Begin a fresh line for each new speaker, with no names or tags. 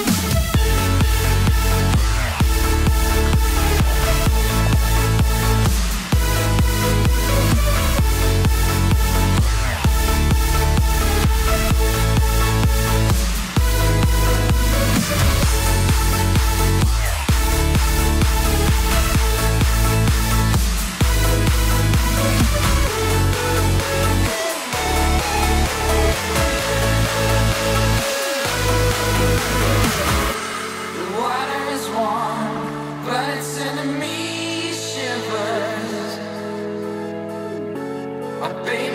Thank you. I've